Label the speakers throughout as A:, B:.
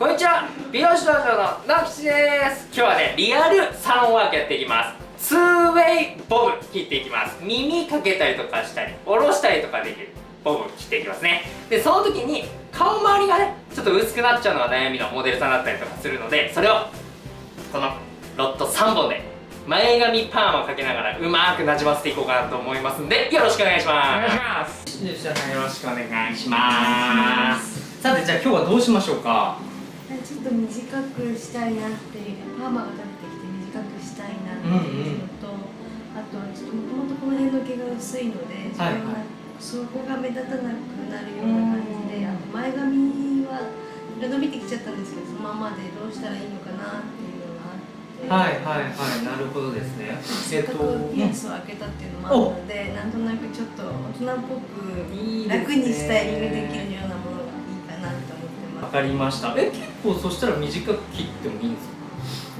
A: こんにちは美容師道場の直吉です。今日はねリアルサロンワークやっていきます。ツーウェイボブ切っていきます。耳かけたりとかしたり下ろしたりとかできる。ボブ切っていきますね。でその時に顔周りがねちょっと薄くなっちゃうのが悩みのモデルさんだったりとかするのでそれをこのロット3本で前髪パーマかけながらうまくなじませていこうかなと思いますんでよろしくお願いします。お願いします。吉田さんよろしくお願いします。さてじゃあ今日はどうしましょうか？
B: ちょっと短くしたいなっていうパーマが取れてきて短くしたいなっていうのと、うん。うん、あとちょっともともとこの辺の毛が薄いのでそれが、そこが目立たなくなるような感じで、あと前髪は伸びてきちゃったんですけどそのままでどうしたらいいのかなっていうのがあって。
A: はいはいはいなるほどですね。
B: せっかくピアスを開けたっていうのもあるので、なんとなくちょっと大人っぽく楽にスタイリングできるようなもの思ってます
A: わかりました。え結構そしたら短く切ってもいいんですか、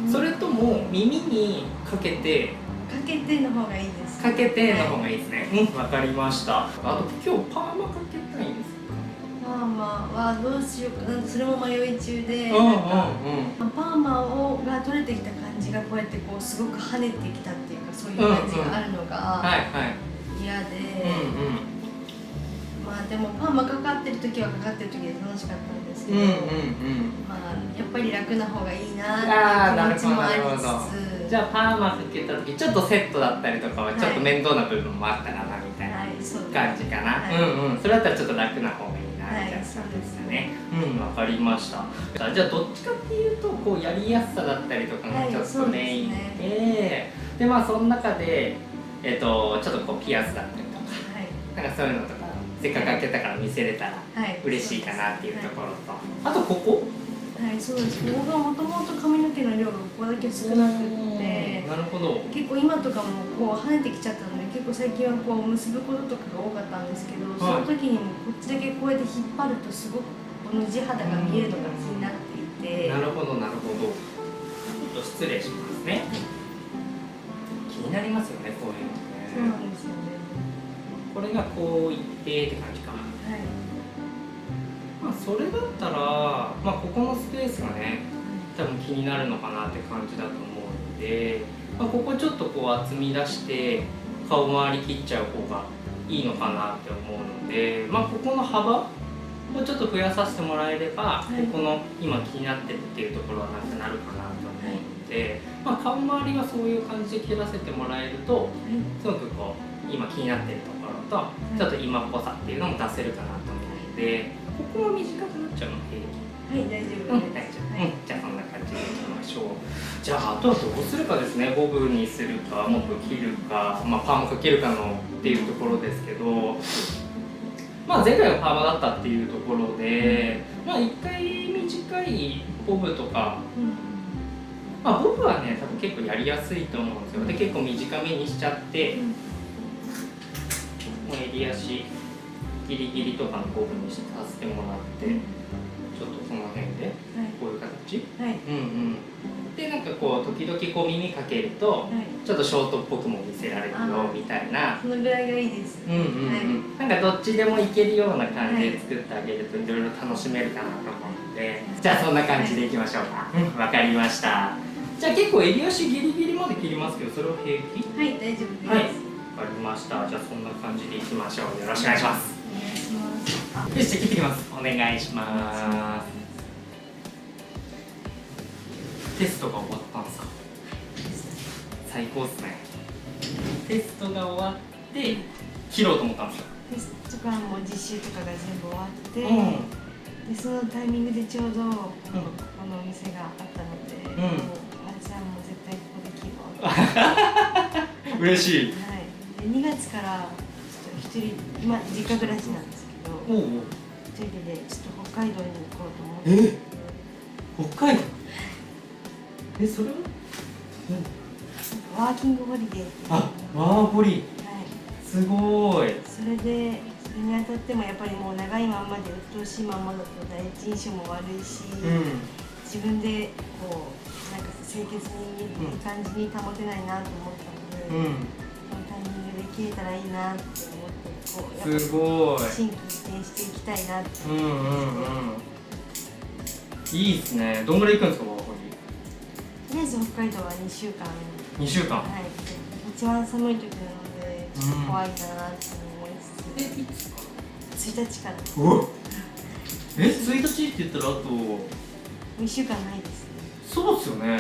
A: うん、それとも耳にかけて？
B: かけての方がいいです。
A: かけての方がいいですね、はい、うんわかりました。あと今日パーマかけたいんです
B: パーマはどうしようかな。それも迷い中で、
A: うんうんうん、
B: パーマをが取れてきた感じがこうやってこうすごく跳ねてきたっていうかそういう感じがあるのが嫌で、まあでもパーマかかってる時はかかってる時で楽しかったんですけど、うんうんうん、まあやっぱり楽な方がいいなって気持ちもありつ
A: つ。じゃあパーマかけた時ちょっとセットだったりとかはちょっと面倒な部分もあったらなみたいな感じかな、はい、うんうん。それだったらちょっと楽な方がいいはい、そうですね。うん、わかりました。じゃあどっちかっていうとこうやりやすさだったりとかもちょっとメインで、ね、でまあその中でえっ、ー、とちょっとこうピアスだったりとか、はい、なんかそういうのとかせっかく開けたから見せれたら嬉しいかなっていうところと、あとここ？
B: はいそうです。ここがもともと髪の毛の量がここだけ少なくって。
A: なるほど。
B: 結構今とかもこう跳ねてきちゃったので結構最近はこう結ぶこととかが多かったんですけど、はい、その時にもこっちだけこうやって引っ張るとすごくこの地肌が見えるのが気になっていて。
A: なるほどなるほど。ちょっと失礼しますね。気になりますよねこれがこういってって感じかはい。まあ、それだったら、まあ、ここのスペースがね多分気になるのかなって感じだと思うので、まあ、ここちょっとこう厚み出して顔周り切っちゃう方がいいのかなって思うので、まあ、ここの幅をちょっと増やさせてもらえれば、はい、ここの今気になってるっていうところはなくなるかなと思うので、まあ、顔周りはそういう感じで切らせてもらえると、すごくこう今気になってるととちょっと今っぽさっていうのも出せるかなと思うので。ここは短くなっちゃうの？平
B: 気。はい大丈夫、うん、大丈夫、はい、
A: じゃあそんな感じでいきましょう。じゃああとはどうするかですね。ボブにするかもっと切るか、まあ、パーマかけるかのっていうところですけど。まあ前回はパーマだったっていうところで、まあ一回短いボブとか、うん、まあボブはね多分結構やりやすいと思うんですよ。で結構短めにしちゃって、うん、もう襟足ギリギリとかのボブにさせてもらって、ちょっとその辺でこういう形、はい、うんうん。でなんかこう時々こう耳かけると、はい、ちょっとショートっぽくも見せられるよみたいな。
B: そのぐらいがいいです
A: うんうん、うん。はい、なんかどっちでもいけるような感じで作ってあげるとい。ろいろ楽しめるかなと思うのでじゃあそんな感じでいきましょうか。わ、かりました。じゃあ結構襟足ギリギリまで切りますけどそれは平気？
B: はい大丈夫です。
A: はい。わかりましたじゃあそんな感じでいきましょうよろしくお願いしますよし、切ってきます。お願いします。テストが終わったんですか？最高っすね。テストが終わって、切ろうと思ったんですよ。
B: テストからも実習とかが全部終わって。うん、で、そのタイミングでちょうど、このお店があったので。うん、あじゃあもう絶対ここで切ろ
A: う。嬉しい。
B: はい。で、2月から一人今実家暮らしなんですけどおうおう。一人でちょっと北海道に行こうと思って。
A: え？北海道？えそれは、
B: うん、ワーキングホリデー
A: あワーホリ。はい。すごい。
B: それでそれにあたってもやっぱりもう長いまんまで鬱陶しいまんまだと第一印象も悪いし、うん、自分でこうなんか清潔にいい感じに保てないなと思ったので、うん、切れたらいいなって思って
A: すごい。
B: 心機一転していきたいなって。
A: うんうんうんいいですね。どんぐらい行くんですかワーホ
B: とりあえず北海道は2週間。
A: リ2週間。
B: はい。一番寒い時なのでちょっと怖いかなって思いつつ、
A: えいつか
B: ？1日から。
A: うわえ1日って言ったらあと
B: 2週間ないですね。
A: そうっすよね。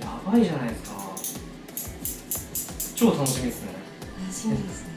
A: やばいじゃないですか。超楽しみですね。
B: 楽しいですね。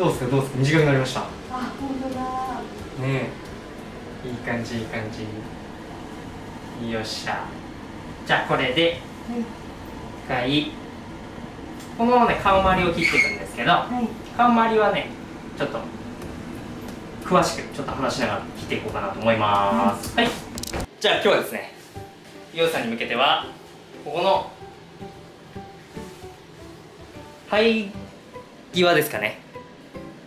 A: どうですか？どうですか？短くなりました。
B: あ本当だ。
A: ねえ。いい感じいい感じ。よっしゃ。じゃあこれで
B: はい。
A: 一回このままね顔周りを切っていくんですけど
B: はい。
A: 顔周りはねちょっと詳しくちょっと話しながら切っていこうかなと思います。はい、じゃあ今日はですねヨウさんに向けてはここの生え際ですかね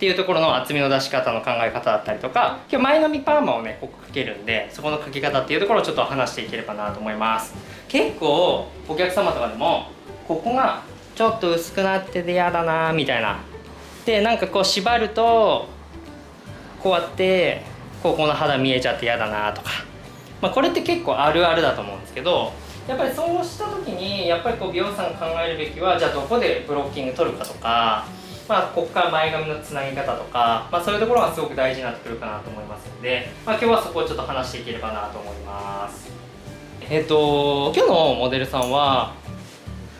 A: っていうところの厚みの出し方の考え方だったりとか今日前髪パーマをねここかけるんでそこのかけ方っていうところをちょっと話していければなと思います。結構お客様とかでもここがちょっと薄くなってて嫌だなみたいな。でなんかこう縛るとこうやってここの肌見えちゃって嫌だなとか、まあ、これって結構あるあるだと思うんですけどやっぱりそうした時にやっぱりこう美容師さんが考えるべきはじゃあどこでブロッキング取るかとか、まあ、ここから前髪のつなぎ方とか、まあ、そういうところがすごく大事になってくるかなと思いますので、まあ、今日はそこをちょっと話していければなと思いますえっ、と今日のモデルさんは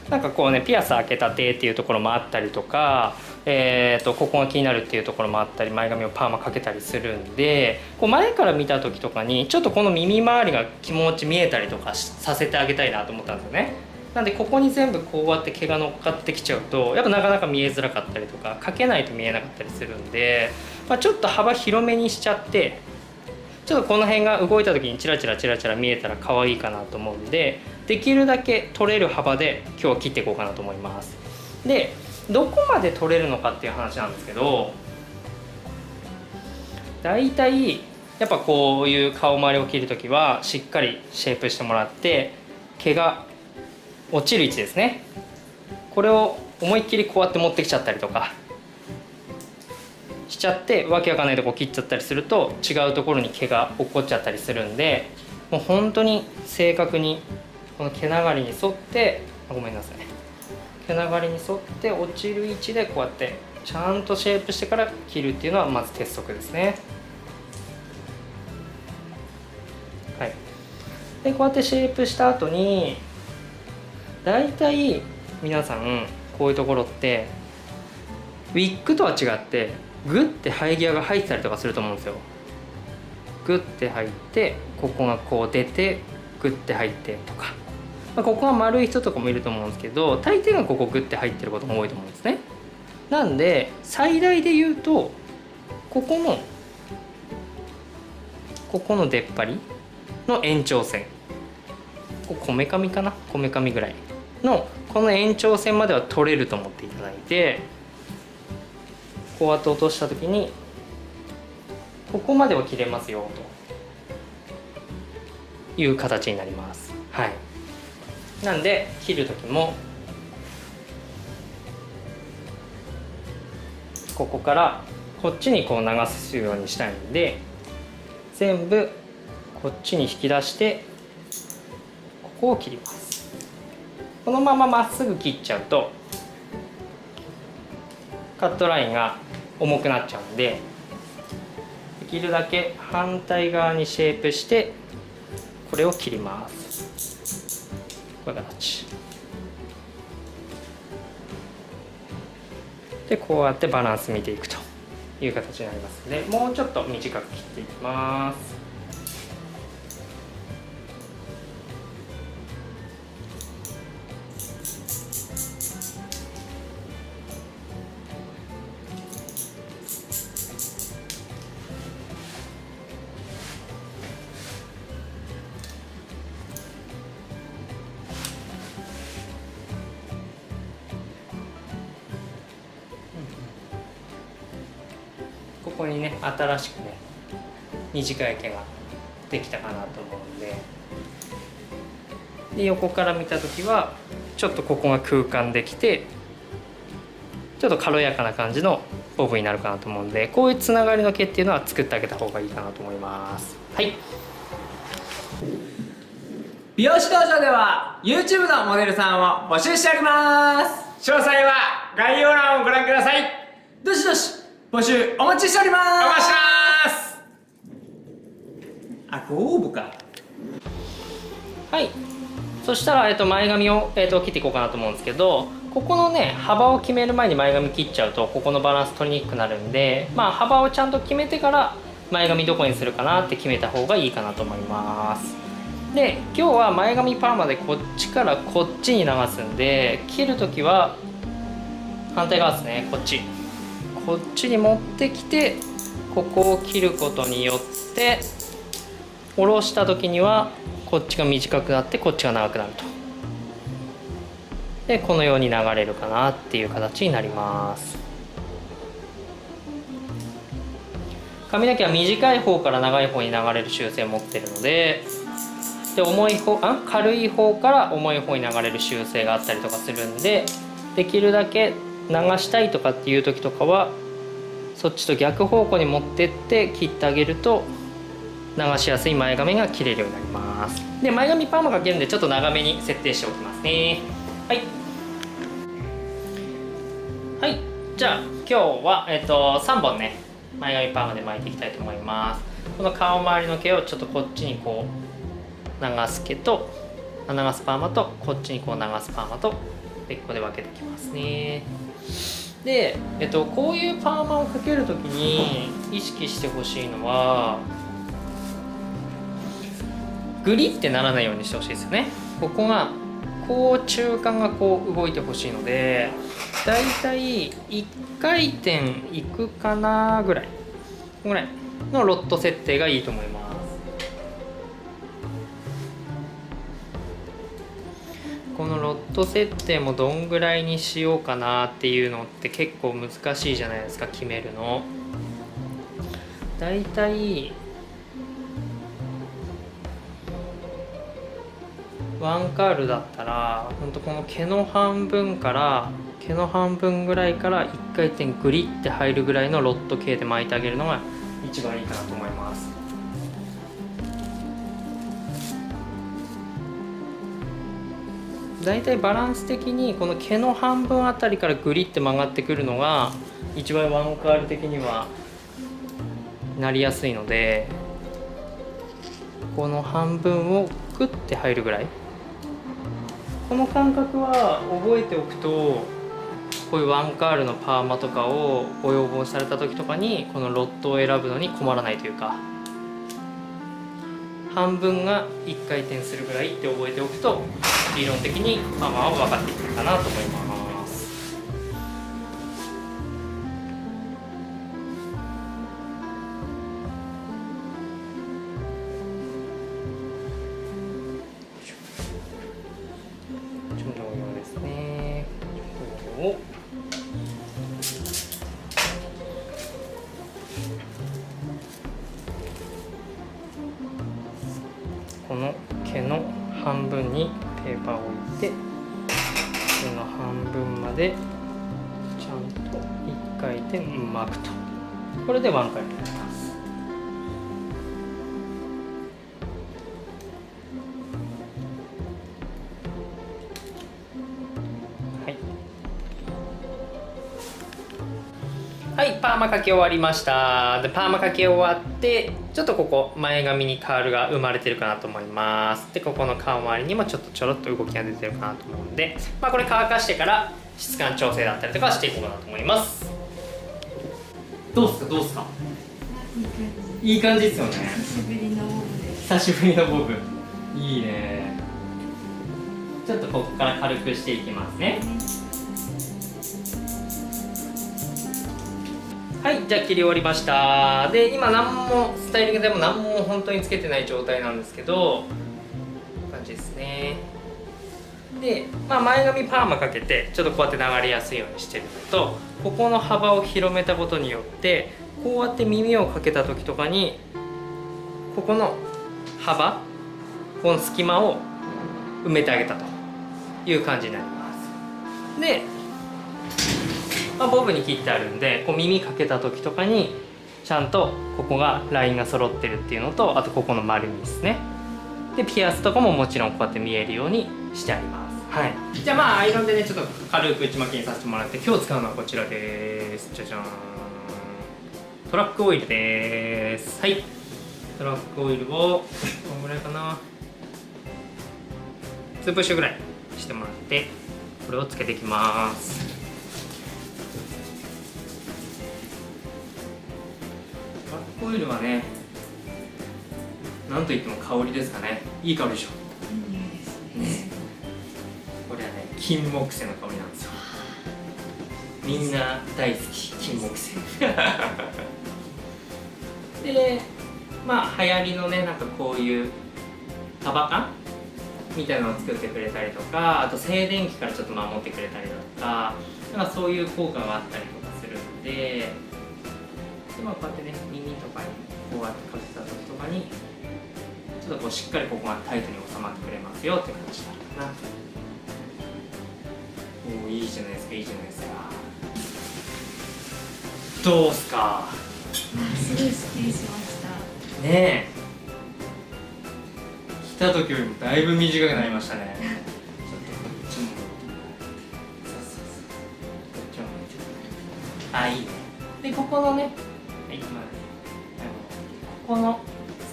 A: なんかこうねピアス開けたてっていうところもあったりとか、えー、とここが気になるっていうところもあったり前髪をパーマかけたりするんでこう前から見た時とかにちょっとこの耳周りが気持ち見えたりとかさせてあげたいなと思ったんですよね。なんでここに全部こうやって毛が乗っかってきちゃうとやっぱなかなか見えづらかったりとかかけないと見えなかったりするんで、まあ、ちょっと幅広めにしちゃってちょっとこの辺が動いた時にチラチラチラチラ見えたら可愛いかなと思うんでできるだけ取れる幅で今日は切っていこうかなと思います。でどこまで取れるのかっていう話なんですけど大体やっぱこういう顔周りを切る時はしっかりシェイプしてもらって毛が落ちる位置ですね。これを思いっきりこうやって持ってきちゃったりとかしちゃってわけわかんないとこ切っちゃったりすると違うところに毛が落っこっちゃったりするんでもう本当に正確にこの毛流れに沿ってごめんなさい。毛流れに沿って落ちる位置でこうやってちゃんとシェイプしてから切るっていうのはまず鉄則ですね。はい。でこうやってシェイプした後に大体皆さんこういうところってウィッグとは違ってグッて生え際が入ってたりとかすると思うんですよ。グッて入ってここがこう出てグッて入ってとか、まあ、ここが丸い人とかもいると思うんですけど大抵がここグッて入ってることが多いと思うんですね。なんで最大で言うとここのここの出っ張りの延長線。こめかみかな？こめかみぐらい。のこの延長線までは取れると思っていただいてこうやって落とした時にここまでは切れますよと。いう形になります。はい。なんで切る時もここからこっちにこう流すようにしたいんで全部こっちに引き出してここを切ります。このまままっすぐ切っちゃうとカットラインが重くなっちゃうんでできるだけ反対側にシェイプしてこれを切ります。こういう形。でこうやってバランス見ていくという形になりますのでもうちょっと短く切っていきます。こにね新しくね短い毛ができたかなと思うんで。で横から見た時はちょっとここが空間できてちょっと軽やかな感じのボブになるかなと思うんでこういうつながりの毛っていうのは作ってあげた方がいいかなと思います。はい。
C: 美容師道場では YouTube のモデルさんを募集しております。詳細は概要欄をご覧ください。どしどし募集お待ちしております。お待ちしてますあご応募か。
A: はい。そしたら、えっと、前髪を、えっと、切っていこうかなと思うんですけどここのね幅を決める前に前髪切っちゃうとここのバランス取りにくくなるんでまあ幅をちゃんと決めてから前髪どこにするかなって決めた方がいいかなと思います。で今日は前髪パーマでこっちからこっちに流すんで切る時は反対側ですねこっちこっちに持ってきてここを切ることによって下ろした時にはこっちが短くなってこっちが長くなると。でこのように流れるかなっていう形になります。髪の毛は短い方から長い方に流れる習性を持ってるのでで重い方あ軽い方から重い方に流れる習性があったりとかするんでできるだけ流したいとかっていう時とかはそっちと逆方向に持ってって切ってあげると流しやすい前髪が切れるようになります。で前髪パーマかけるんでちょっと長めに設定しておきますね。はい。はい。じゃあ今日は、えっと、3本ね前髪パーマで巻いていきたいと思います。この顔周りの毛をちょっとこっちにこう流す毛と流すパーマとこっちにこう流すパーマと別個で分けていきますね。で、えっと、こういうパーマをかけるときに意識してほしいのはグリってならないようにしてほしいですよね。ここがこう中間がこう動いてほしいのでだいたい1回転いくかなぐらいぐらいのロット設定がいいと思います。このロット設定もどんぐらいにしようかなっていうのって結構難しいじゃないですか決めるの。だいたいワンカールだったらほんとこの毛の半分から毛の半分ぐらいから1回転グリって入るぐらいのロット系で巻いてあげるのが一番いいかなと思います。だいたいバランス的にこの毛の半分あたりからグリって曲がってくるのが一番ワンカール的にはなりやすいのでこの半分をクッて入るぐらい。この感覚は覚えておくとこういうワンカールのパーマとかをご要望された時とかにこのロットを選ぶのに困らないというか半分が1回転するぐらいって覚えておくと理論的にまあまあ分かってくるかなと思います。1回転巻くと。これでワン回。になりますはい。はいパーマかけ終わりました。でパーマかけ終わってちょっとここ前髪にカールが生まれてるかなと思います。でここの顔周りにもちょっとちょろっと動きが出てるかなと思うんでまあこれ乾かしてから質感調整だったりとかしていこうかなと思います。どうすか？どうすか？いい感じですよね。
B: 久しぶりのボブ。です
A: 久しぶりのボブ。いいね。ちょっとここから軽くしていきますね。はいじゃあ切り終わりました。で今何もスタイリングでも何も本当につけてない状態なんですけど感じですねで、まあ、前髪パーマかけてちょっとこうやって流れやすいようにしてるのとここの幅を広めたことによってこうやって耳をかけた時とかにここの幅この隙間を埋めてあげたという感じになります。で、まあ、ボブに切ってあるんでこう耳かけた時とかにちゃんとここがラインが揃ってるっていうのとあとここの丸みですね。でピアスとかももちろんこうやって見えるようにしてあります。はい。じゃあまあアイロンでねちょっと軽く内巻きにさせてもらって今日使うのはこちらです。じゃじゃーん。トラックオイルです。はい。トラックオイルをこのぐらいかな。2プッシュぐらいしてもらってこれをつけていきます。トラックオイルはねなんといっても香りですかね。いい香りでしょ。金木犀の香りなんですよ。みんな大好き金木犀。でまあ流行りのねなんかこういう束感みたいなのを作ってくれたりとかあと静電気からちょっと守ってくれたりだとかなんかそういう効果があったりとかするんでで、まあ、こうやってね耳とかにこうやってかけた時とかにちょっとこうしっかりここがタイトに収まってくれますよって感じになるかな。いいじゃないですか。いいじゃないですか。どうっすか？
B: すごいすっきりしました。
A: ねえ。来た時よりもだいぶ短くなりましたね。ちょっとこっちもあいいね。でここのね。はい今ここの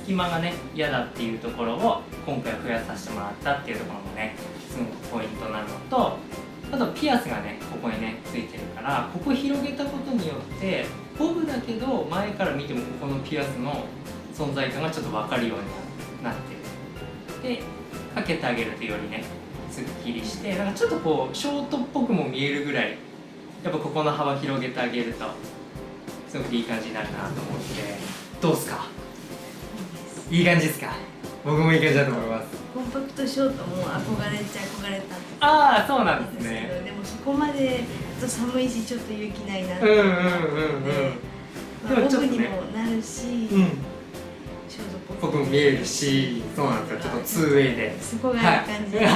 A: 隙間がね嫌だっていうところを今回増やさせてもらったっていうところもねあとピアスがねここにねついてるからここ広げたことによってボブだけど前から見てもここのピアスの存在感がちょっと分かるようになってる。でかけてあげるとよりねすっきりしてなんかちょっとこうショートっぽくも見えるぐらいやっぱここの幅広げてあげるとすごくいい感じになるなと思って。どうっすか？いい感じですか？僕もいい感じだと思います。
B: コンパクトショートも憧れっちゃ憧れたん
A: ああそうなん
B: で
A: ですね
B: でもそこまであと寒いしちょっと勇気ないなって。
A: うんうんうん
B: 思って、まあ、
A: でもちょっとね。
B: ボブにもなるし、
A: うん。うん
B: ショートっぽ
A: 僕も見えるしそうなんですよ。ちょっと 2way で。
B: そこがいい感じ。で、
A: はい、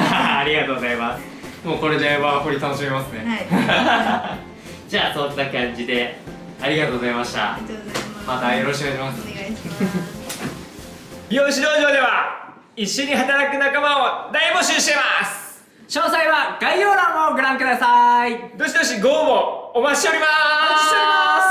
A: ありがとうございます。もうこれでワーホリ楽しめますね、
B: はい、
A: じゃあそんな感じでありがとうございました。
B: ありがとうございます。
A: またよろしくお願いします。
B: お願いします。
C: 美容師道場では一緒に働く仲間を大募集してます。
A: 詳細は概要欄をご覧ください。
C: どしどしご応募お待ちしております。
A: お待ちしております